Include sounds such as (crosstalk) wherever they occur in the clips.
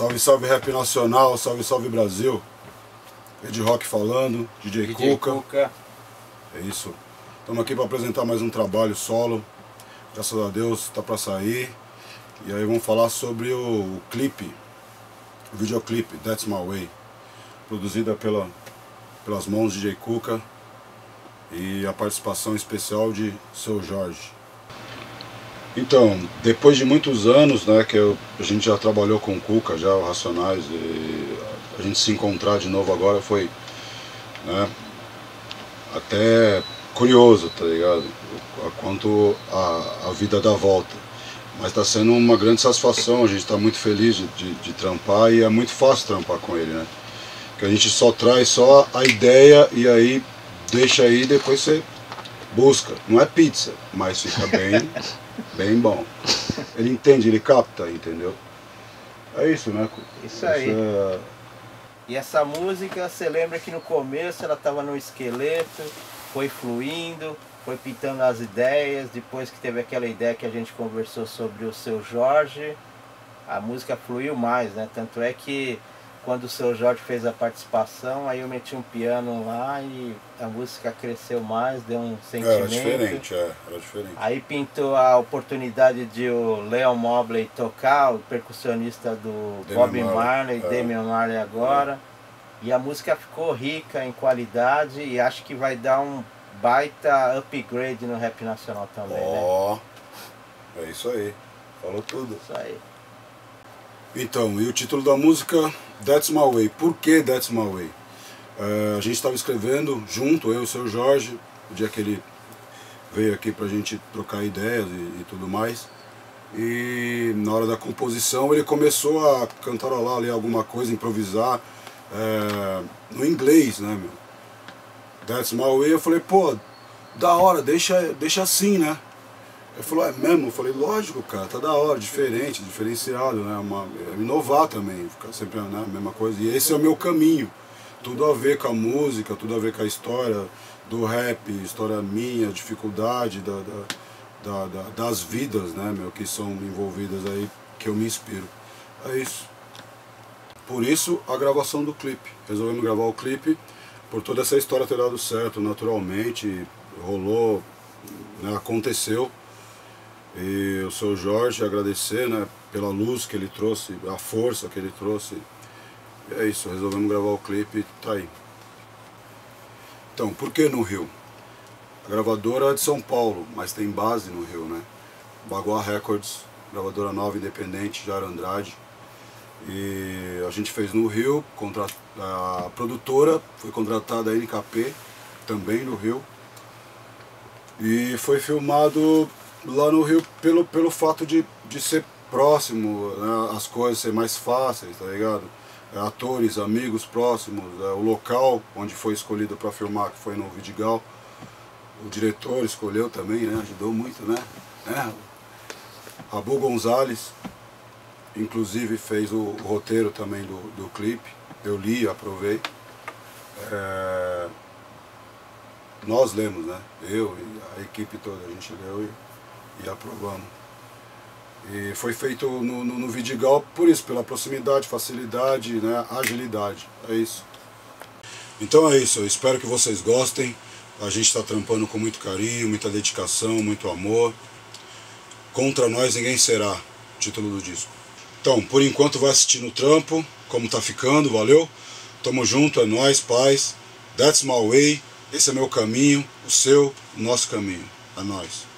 Salve, salve rap nacional, salve, salve Brasil. Ed Rock falando, DJ, DJ Cuca. Cuca. É isso. Estamos aqui para apresentar mais um trabalho solo. Graças a Deus está para sair. E aí vamos falar sobre o, o clipe, o videoclipe That's My Way, produzida pela, pelas mãos de DJ Cuca e a participação especial de Seu Jorge. Então, depois de muitos anos, né, que eu, a gente já trabalhou com o Cuca, já o Racionais, e a gente se encontrar de novo agora foi, né, até curioso, tá ligado? Quanto a, a vida dá volta. Mas está sendo uma grande satisfação, a gente está muito feliz de, de, de trampar e é muito fácil trampar com ele, né? Que a gente só traz só a ideia e aí deixa aí e depois você busca. Não é pizza, mas fica bem, (laughs) bem bom. Ele entende, ele capta, entendeu? É isso, né? Isso aí. E essa música, você lembra que no começo ela estava no esqueleto, foi fluindo, foi pintando as ideias, depois que teve aquela ideia que a gente conversou sobre o seu Jorge, a música fluiu mais, né? Tanto é que quando o seu Jorge fez a participação, aí eu meti um piano lá e a música cresceu mais, deu um sentimento. Era diferente, é, era diferente. Aí pintou a oportunidade de o Leon Mobley tocar, o percussionista do Damian Bob Marley, Marley, é. Damian Marley agora. E a música ficou rica em qualidade e acho que vai dar um baita upgrade no rap nacional também, né? Ó, é isso aí. Falou tudo. Isso aí. Então, e o título da música That's My Way. Por que That's My Way? É, a gente estava escrevendo junto, eu e o seu Jorge, o dia que ele veio aqui pra gente trocar ideias e, e tudo mais. E na hora da composição ele começou a cantarolar ali alguma coisa, improvisar é, no inglês, né, meu? That's My Way. Eu falei, pô, da hora, deixa, deixa assim, né? Ele falou, é mesmo? Eu falei, lógico, cara, tá da hora, diferente, diferenciado, né? Uma, é inovar também, ficar sempre né, a mesma coisa. E esse é o meu caminho. Tudo a ver com a música, tudo a ver com a história do rap, história minha, dificuldade da, da- da- da- das vidas, né, meu, que são envolvidas aí, que eu me inspiro. É isso. Por isso, a gravação do clipe. Resolvemos gravar o clipe, por toda essa história ter dado certo, naturalmente, rolou, né, aconteceu. E o seu Jorge agradecer né, pela luz que ele trouxe, a força que ele trouxe. E é isso, resolvemos gravar o clipe e tá aí. Então, por que no Rio? A gravadora é de São Paulo, mas tem base no Rio, né? Baguá Records, gravadora nova independente, Jair Andrade. E a gente fez no Rio, a produtora foi contratada a NKP, também no Rio. E foi filmado lá no Rio pelo, pelo fato de, de ser próximo, né, as coisas ser mais fáceis, tá ligado? É, atores, amigos próximos, é, o local onde foi escolhido para filmar, que foi no Vidigal. O diretor escolheu também, né? Ajudou muito, né? É, Rabu Gonzalez, inclusive fez o, o roteiro também do, do clipe. Eu li, aprovei. É, nós lemos, né? Eu e a equipe toda, a gente leu e, e aprovamos. E foi feito no, no, no Vidigal por isso, pela proximidade, facilidade, né? agilidade. É isso. Então é isso, eu espero que vocês gostem. A gente está trampando com muito carinho, muita dedicação, muito amor. Contra nós ninguém será, título do disco. Então, por enquanto vai assistindo o trampo, como tá ficando, valeu? Tamo junto, é nós, paz. That's my way, esse é meu caminho, o seu, o nosso caminho. É nós.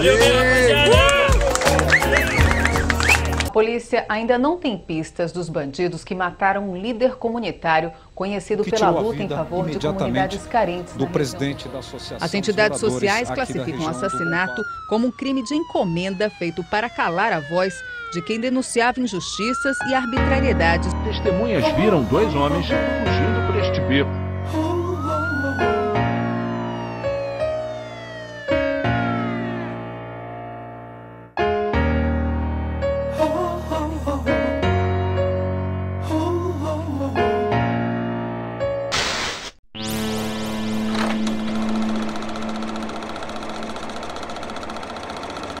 Valeu, rapaziada! A polícia ainda não tem pistas dos bandidos que mataram um líder comunitário conhecido que pela luta em favor de comunidades carentes. do presidente da Associação As entidades sociais classificam o assassinato como um crime de encomenda feito para calar a voz de quem denunciava injustiças e arbitrariedades. Testemunhas viram dois homens fugindo por este beco.